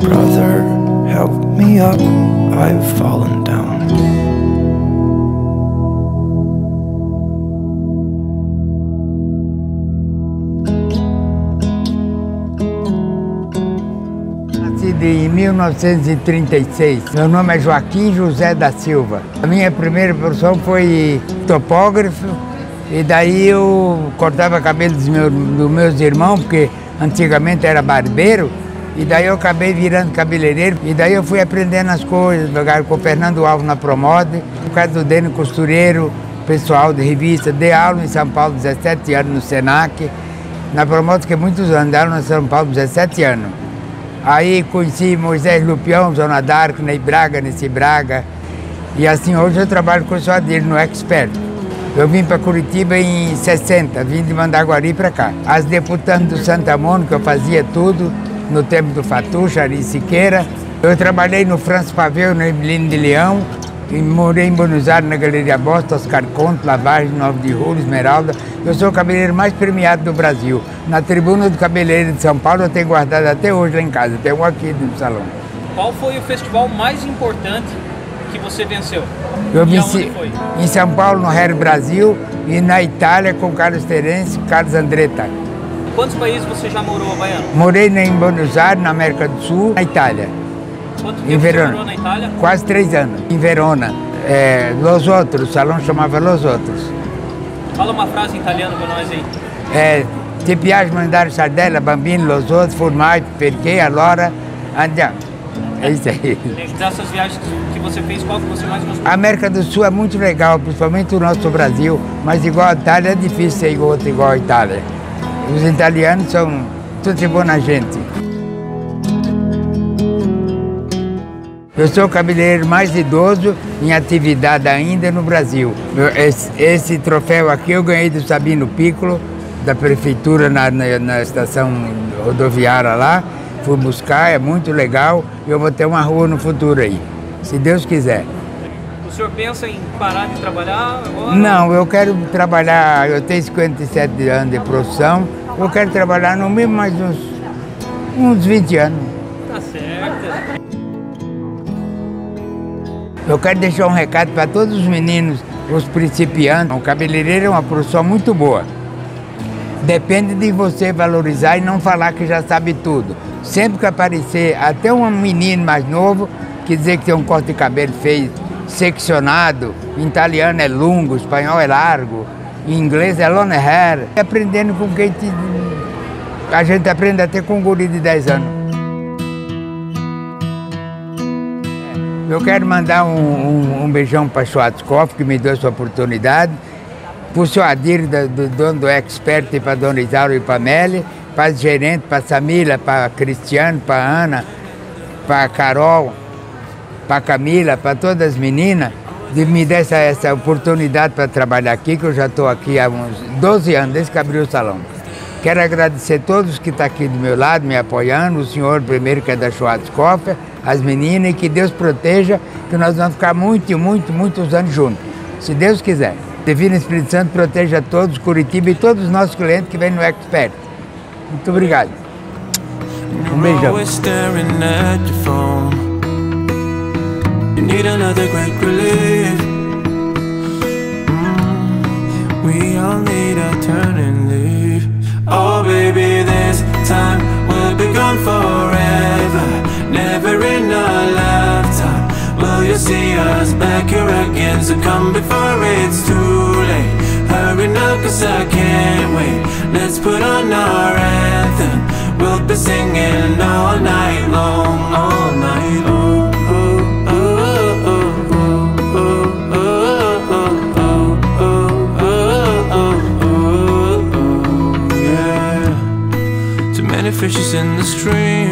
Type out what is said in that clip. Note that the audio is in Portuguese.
Brother, help me up, I've fallen down. Em 1936. Meu nome é Joaquim José da Silva. A minha primeira profissão foi topógrafo e daí eu cortava cabelo dos meus, dos meus irmãos, porque antigamente era barbeiro, e daí eu acabei virando cabeleireiro, e daí eu fui aprendendo as coisas, devagar com o Fernando Alves na Promode, o caso do Deno Costureiro, pessoal de revista, dei aula em São Paulo 17 anos no Senac, na Promode que muitos andaram em São Paulo 17 anos. Aí conheci Moisés Lupião, Zona d'Arco, Ney Braga, nesse Braga, e assim hoje eu trabalho com o dele no Expert. Eu vim para Curitiba em 60, vim de Mandaguari para cá. As deputadas do Santa Mônica, eu fazia tudo no tempo do Fatucha, Ari Siqueira. Eu trabalhei no França Paveu, no Emilino de Leão, e morei em Buenos Aires, na Galeria Bosta, Oscar Conto, Lavagem, Nove de Rolo, Esmeralda. Eu sou o cabeleireiro mais premiado do Brasil. Na tribuna do cabeleireiro de São Paulo, eu tenho guardado até hoje lá em casa. Tem um aqui no salão. Qual foi o festival mais importante que você venceu? Eu venci em São Paulo, no Hair Brasil, e na Itália com Carlos Terence e Carlos Andretta. Quantos países você já morou, Baiano? Morei na- em Buenos Aires, na América do Sul, na Itália. Quanto Em tempo você Verona. morou na Itália? Quase três anos. Em Verona. É, Los Outros, o salão chamava Los Outros. Fala uma frase em italiano para nós aí. É, ti piace mandare sardella, bambini, Los Outros, formai, perché, allora, andiamo. É isso aí. Dessas viagens que você fez, qual que você mais gostou? A América do Sul é muito legal, principalmente o nosso Brasil, mas igual a Itália é difícil ser igual, igual a Itália. Os italianos são tudo boa gente. Eu sou o cabeleireiro mais idoso em atividade ainda no Brasil. Esse, esse troféu aqui eu ganhei do Sabino Piccolo, da prefeitura na, na- na estação rodoviária lá. Fui buscar, é muito legal. Eu vou ter uma rua no futuro aí, se Deus quiser. O senhor pensa em parar de trabalhar agora? Não, eu quero trabalhar, eu tenho 57 anos de profissão, eu quero trabalhar no mínimo mais uns, uns 20 anos. Tá certo. Eu quero deixar um recado para todos os meninos, os principiantes. O cabeleireiro é uma profissão muito boa. Depende de você valorizar e não falar que já sabe tudo. Sempre que aparecer até um menino mais novo que dizer que tem um corte de cabelo feito, seccionado, italiano é lungo, espanhol é largo, inglês é long hair. Aprendendo com quem te... a gente aprende até com um guri de 10 anos. Eu quero mandar um, um- um beijão para Schwarzkopf, que me deu essa oportunidade, para o seu Adir, do dono do Expert, para a dona Isaura e para Meli, para as gerentes, para a Samila, para a Cristiane, para Ana, para Carol, para Camila, para todas as meninas, de me dar essa, essa oportunidade para trabalhar aqui, que eu já estou aqui há uns 12 anos, desde que abri o salão. Quero agradecer a todos que estão aqui do meu lado, me apoiando, o senhor primeiro que é da Schwarzkopf, as meninas, e que Deus proteja, que nós vamos ficar muito, muito, muitos anos juntos, se Deus quiser. Divino Espírito Santo proteja todos, Curitiba e todos os nossos clientes que vêm no Expert. Muito obrigado. Um beijão. see us back here again So come before it's too late Hurry now cause I can't wait Let's put on our anthem We'll be singing all night long, all night long Fishes in the stream